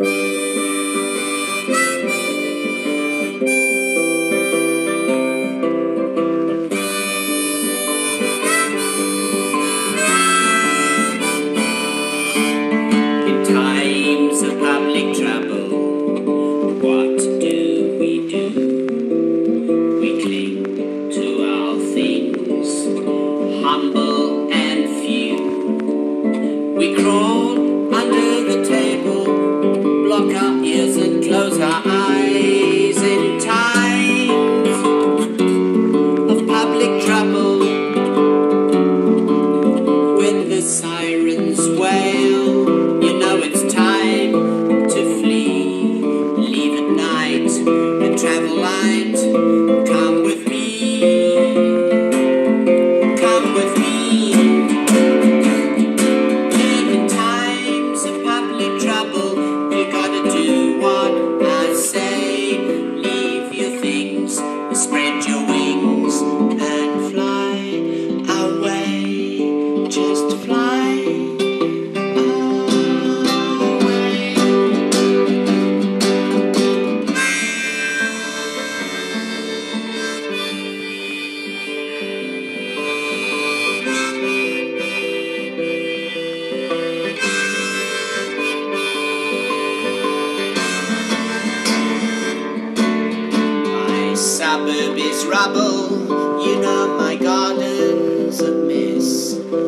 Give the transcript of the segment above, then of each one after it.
you suburb is rubble. You know my garden's a mess.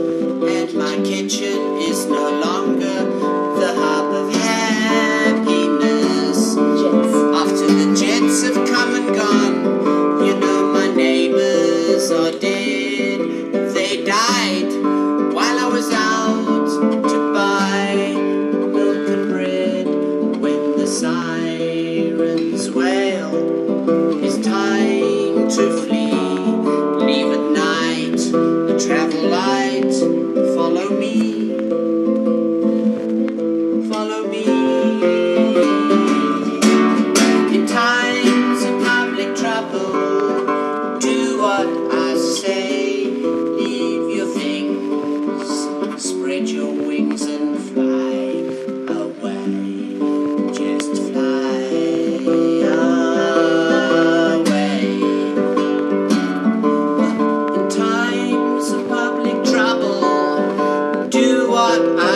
I